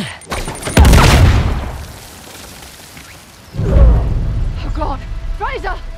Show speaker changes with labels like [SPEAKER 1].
[SPEAKER 1] Oh God! Fraser!